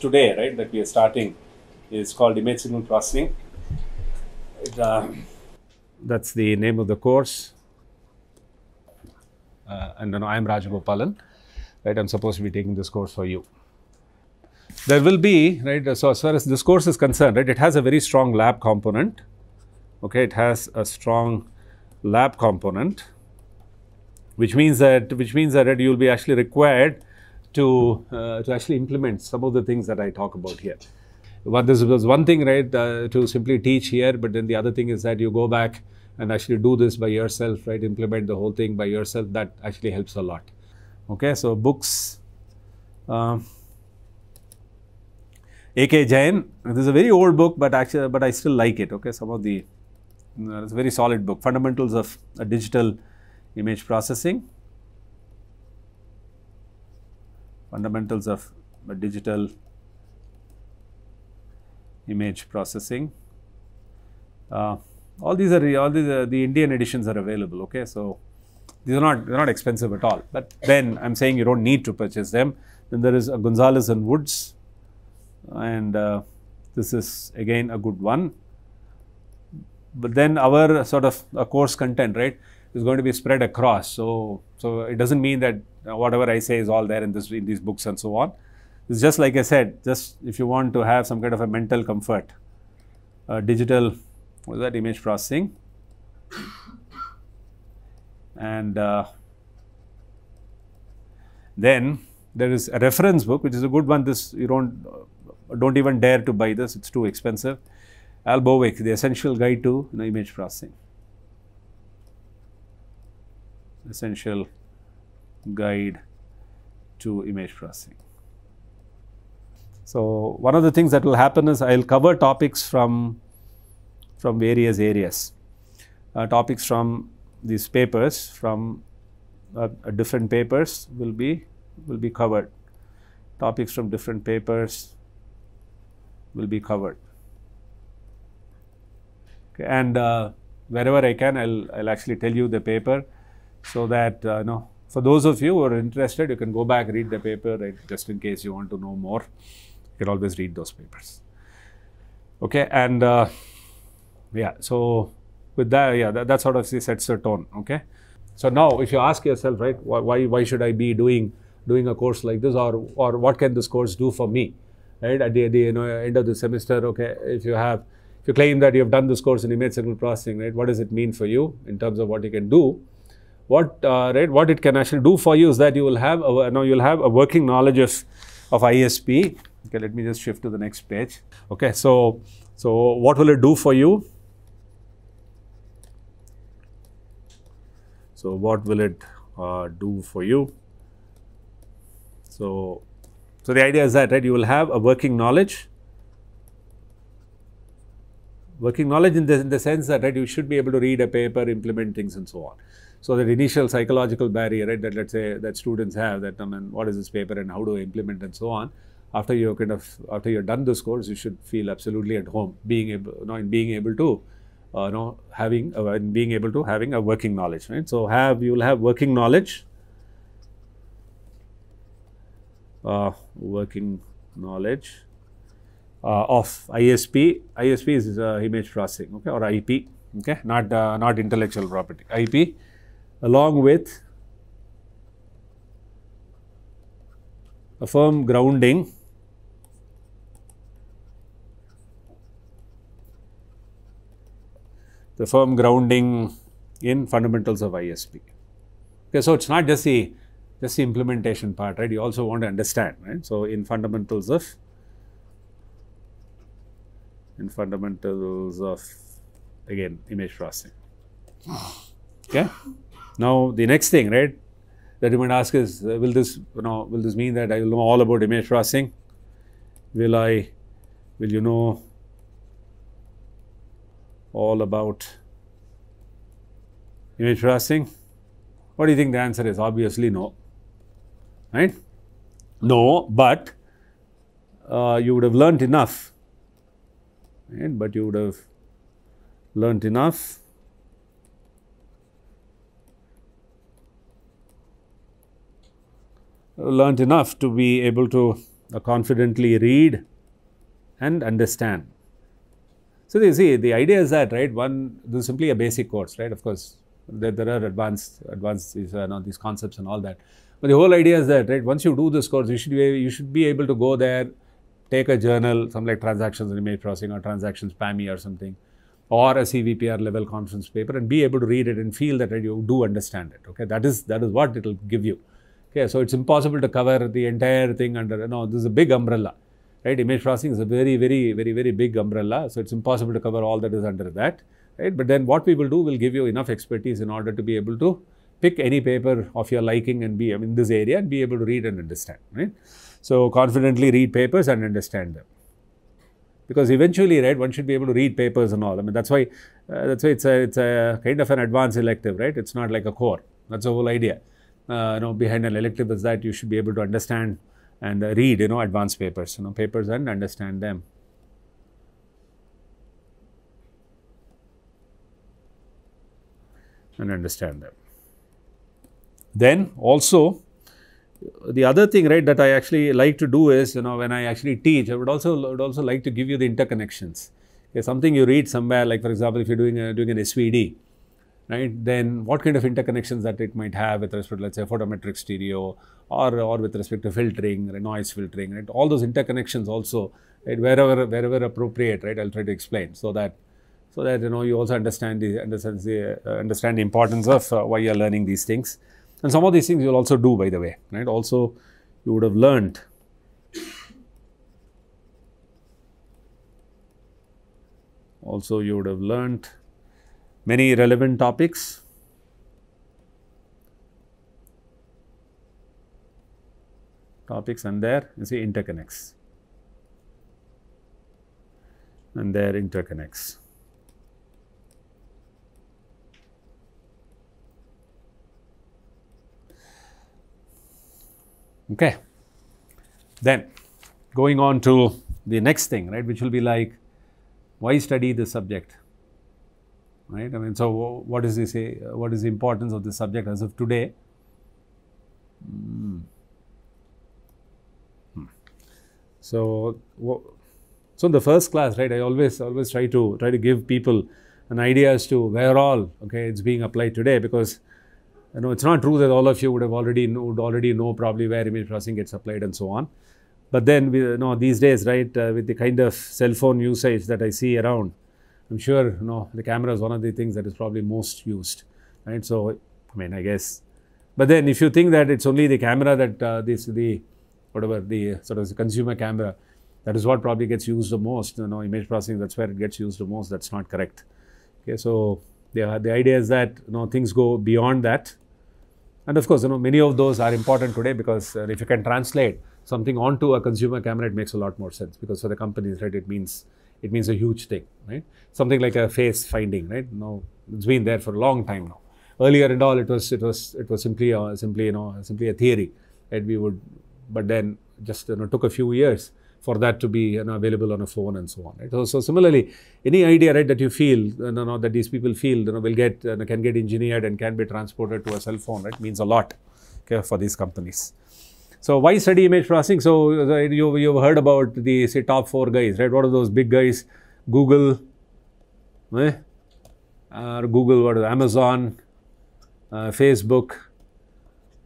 today, right, that we are starting is called image signal processing. It, uh, that's the name of the course. Uh, and then I'm Rajagopalan, right? I'm supposed to be taking this course for you. There will be, right, so as far as this course is concerned, right, it has a very strong lab component. Okay, it has a strong lab component, which means that, which means that you will be actually required to, uh, to actually implement some of the things that I talk about here. But this was one thing, right, uh, to simply teach here, but then the other thing is that you go back and actually do this by yourself, right, implement the whole thing by yourself. That actually helps a lot. Okay, so books. Um, A.K. Jain. This is a very old book, but actually, but I still like it. Okay, some of the uh, it's a very solid book. Fundamentals of uh, digital image processing. Fundamentals of uh, digital image processing. Uh, all these are all these are, the Indian editions are available. Okay, so these are not they're not expensive at all. But then I'm saying you don't need to purchase them. Then there is a Gonzalez and Woods, and uh, this is again a good one. But then our sort of a course content, right, is going to be spread across. So so it doesn't mean that whatever I say is all there in this in these books and so on. It's just like I said, just if you want to have some kind of a mental comfort, uh, digital, what is that, image processing. And uh, then there is a reference book, which is a good one. This you don't uh, don't even dare to buy this; it's too expensive. Al The Essential Guide to you know, Image Processing. Essential Guide to Image Processing. So, one of the things that will happen is I will cover topics from, from various areas, uh, topics from these papers, from uh, uh, different papers will be, will be covered. Topics from different papers will be covered. Okay, and uh, wherever I can, I'll, I'll actually tell you the paper so that, uh, no, for those of you who are interested, you can go back, read the paper, right, just in case you want to know more you can always read those papers. Okay, and uh, yeah, so with that, yeah, that, that sort of sets the tone. Okay, so now if you ask yourself, right, why why should I be doing doing a course like this, or or what can this course do for me, right? At the, the you know, end of the semester, okay, if you have if you claim that you have done this course in image signal processing, right, what does it mean for you in terms of what you can do? What uh, right? What it can actually do for you is that you will have a, know, you'll have a working knowledge of of ISP Okay, let me just shift to the next page. Okay, so so what will it do for you? So what will it uh, do for you? So so the idea is that right, you will have a working knowledge. Working knowledge in the, in the sense that right, you should be able to read a paper, implement things, and so on. So that initial psychological barrier, right, that let's say that students have that I mean, what is this paper and how do I implement and so on after you kind of after you're done this course, you should feel absolutely at home, being able, you know, in being able to, uh, you know, having, uh, being able to having a working knowledge, right? So have you will have working knowledge, uh, working knowledge uh, of ISP. ISP is uh, image processing, okay, or IP, okay, not uh, not intellectual property. IP, along with a firm grounding the firm grounding in fundamentals of ISP. Okay, so it's not just the just the implementation part, right? You also want to understand, right? So in fundamentals of in fundamentals of again image processing. Okay. Now the next thing, right? That you might ask is, uh, will this you know will this mean that I will know all about image processing? Will I? Will you know all about image processing? What do you think the answer is? Obviously, no. Right? No, but uh, you would have learnt enough. Right? But you would have learnt enough learnt enough to be able to confidently read and understand. So, you see the idea is that right one this is simply a basic course right of course there, there are advanced advanced these, uh, these concepts and all that. But the whole idea is that right once you do this course you should be you should be able to go there take a journal some like transactions and image processing or transactions PAMI or something or a CVPR level conference paper and be able to read it and feel that right, you do understand it okay that is that is what it will give you okay so it's impossible to cover the entire thing under you know this is a big umbrella right? Image processing is a very very very very big umbrella so it's impossible to cover all that is under that right? But then what we will do will give you enough expertise in order to be able to pick any paper of your liking and be in this area and be able to read and understand right? So confidently read papers and understand them. Because eventually right one should be able to read papers and all. I mean that's why uh, that's why it's a it's a kind of an advanced elective right? It's not like a core. That's the whole idea uh, you know behind an elective is that you should be able to understand and read you know advanced papers you know papers and understand them. And understand them. Then also the other thing right that I actually like to do is you know when I actually teach I would also would also like to give you the interconnections. Okay, something you read somewhere like for example if you're doing a, doing an SVD right? Then what kind of interconnections that it might have with respect to let's say photometric stereo or or with respect to filtering noise filtering right? All those interconnections also right wherever wherever appropriate right I'll try to explain so that so that you know you also understand the understand the uh, understand the importance of uh, why you're learning these things. And some of these things you'll also do, by the way, right? Also, you would have learned. Also you would have learned many relevant topics topics and there you see interconnects and there interconnects Okay. Then going on to the next thing, right, which will be like, why study this subject? Right? I mean, so what is this? What is the importance of this subject as of today? Mm. Hmm. So, so in the first class, right, I always always try to try to give people an idea as to where all okay it's being applied today because you know, it's not true that all of you would have already know, would already know probably where image processing gets applied and so on. But then, we, you know, these days, right, uh, with the kind of cell phone usage that I see around, I'm sure, you know, the camera is one of the things that is probably most used, right? So, I mean, I guess. But then, if you think that it's only the camera that uh, this the whatever the sort of the consumer camera, that is what probably gets used the most. You know, image processing that's where it gets used the most. That's not correct. Okay, so the the idea is that you know things go beyond that and of course, you know, many of those are important today because uh, if you can translate something onto a consumer camera, it makes a lot more sense because for the companies, right, it means it means a huge thing, right? Something like a face finding, right? No, it's been there for a long time now. Earlier and all, it was it was it was simply a, simply you know simply a theory, right? We would, but then just you know took a few years for that to be you know, available on a phone and so on. Right? So, so similarly, any idea right that you feel you know, that these people feel you know, will get uh, can get engineered and can be transported to a cell phone right means a lot okay, for these companies. So why study image processing? So you you've heard about the say top four guys right? What are those big guys? Google, eh? Uh, Google, what is Amazon, uh, Facebook,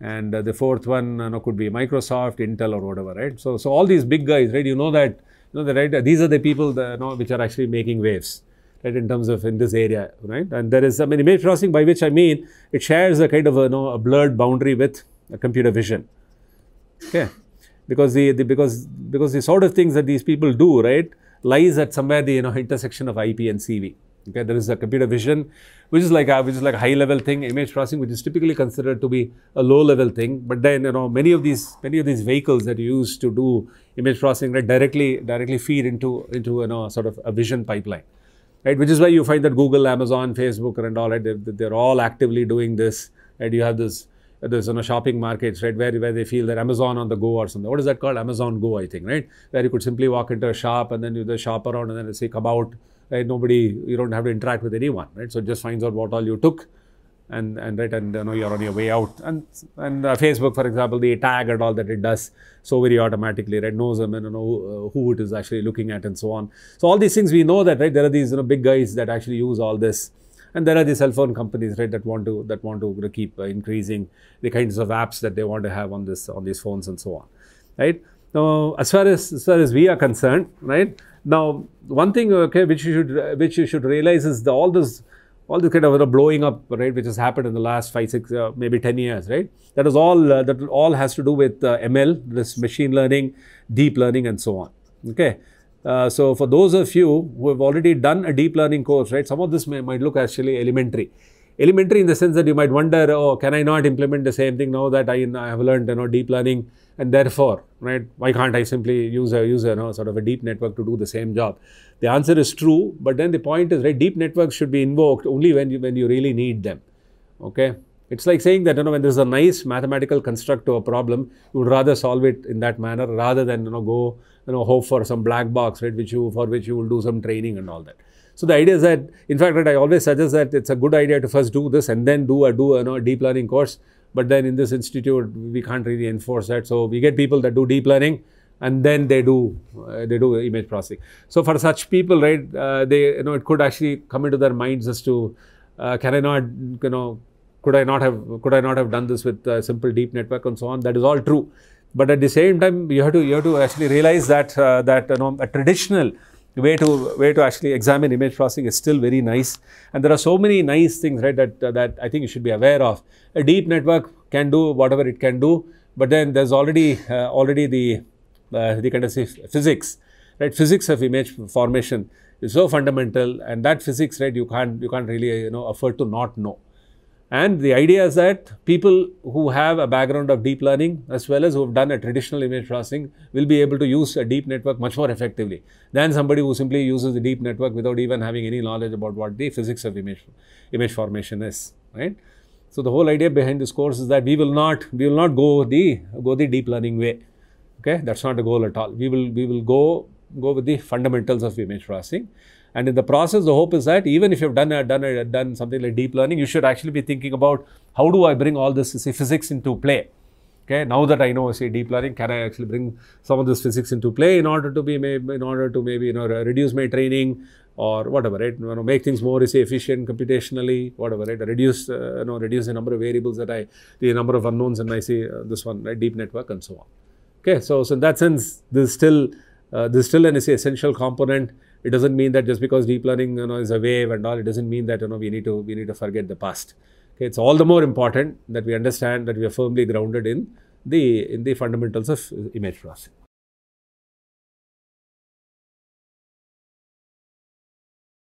and uh, the fourth one you know, could be Microsoft, Intel, or whatever, right? So, so all these big guys, right? You know that you know the right. These are the people that you know which are actually making waves, right? In terms of in this area, right? And there is I mean image processing, by which I mean it shares a kind of a, you know, a blurred boundary with computer vision, okay? Because the, the because because the sort of things that these people do, right, lies at somewhere the you know intersection of IP and CV. Okay, there is a computer vision, which is like a, which is like a high level thing, image processing, which is typically considered to be a low level thing. But then you know many of these many of these vehicles that you use to do image processing right, directly directly feed into into you know sort of a vision pipeline, right? Which is why you find that Google, Amazon, Facebook, and all right, they're, they're all actively doing this. Right, you have this there's you know shopping markets right where, where they feel that Amazon on the go or something. What is that called? Amazon Go, I think, right? Where you could simply walk into a shop and then you just shop around and then say come out right? Nobody, you don't have to interact with anyone, right? So it just finds out what all you took and and right and you know you're on your way out and and uh, facebook for example the tag and all that it does so very automatically right knows them and you know uh, who it is actually looking at and so on so all these things we know that right there are these you know big guys that actually use all this and there are the cell phone companies right that want to that want to keep uh, increasing the kinds of apps that they want to have on this on these phones and so on right now as far as as far as we are concerned right now one thing okay which you should which you should realize is the, all this all this kind of blowing up, right, which has happened in the last five, six, uh, maybe 10 years, right? That is all, uh, that all has to do with uh, ML, this machine learning, deep learning, and so on, okay? Uh, so, for those of you who have already done a deep learning course, right, some of this may, might look actually elementary. Elementary in the sense that you might wonder, oh, can I not implement the same thing now that I, I have learned, you know, deep learning and therefore, right, why can't I simply use a, use a, you know, sort of a deep network to do the same job? The answer is true, but then the point is, right, deep networks should be invoked only when you, when you really need them, okay? It's like saying that, you know, when there's a nice mathematical construct to a problem, you would rather solve it in that manner rather than, you know, go, you know, hope for some black box, right, which you, for which you will do some training and all that. So the idea is that, in fact, right, I always suggest that it's a good idea to first do this and then do a do a you know, deep learning course but then in this institute, we can't really enforce that. So we get people that do deep learning and then they do uh, they do image processing. So for such people, right, uh, they you know it could actually come into their minds as to uh, can I not you know could I not have could I not have done this with a simple deep network and so on. That is all true, but at the same time you have to you have to actually realize that uh, that you know a traditional way to way to actually examine image processing is still very nice. And there are so many nice things right that uh, that i think you should be aware of. A deep network can do whatever it can do but then there's already uh, already the uh, the kind of physics right? Physics of image formation is so fundamental and that physics right you can't you can't really you know afford to not know and the idea is that people who have a background of deep learning as well as who have done a traditional image processing will be able to use a deep network much more effectively than somebody who simply uses the deep network without even having any knowledge about what the physics of image, image formation is, right? So the whole idea behind this course is that we will not, we will not go the, go the deep learning way, okay? That's not a goal at all. We will, we will go, go with the fundamentals of image processing and in the process, the hope is that even if you've done done done something like deep learning, you should actually be thinking about how do I bring all this say, physics into play. Okay, now that I know say deep learning, can I actually bring some of this physics into play in order to be in order to maybe you know reduce my training or whatever, right? You know, make things more say efficient computationally, whatever, right? Reduce uh, you know reduce the number of variables that I the number of unknowns and I say uh, this one right deep network and so on. Okay, so so in that sense, this is still uh, this is still an say, essential component it doesn't mean that just because deep learning you know, is a wave and all, it doesn't mean that you know, we, need to, we need to forget the past. Okay, it's all the more important that we understand that we are firmly grounded in the, in the fundamentals of image processing.